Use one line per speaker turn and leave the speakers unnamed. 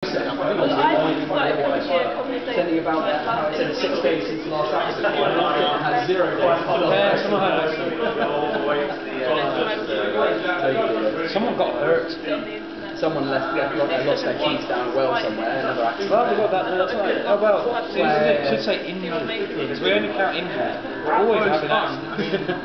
Something about how it's been six days since last accident. It had zero
someone got hurt.
Someone left, yeah, lost, lost their keys down a well somewhere, another accident.
Well, we got that all the. Oh well, it should say injured because we only count injured. We're always having accidents.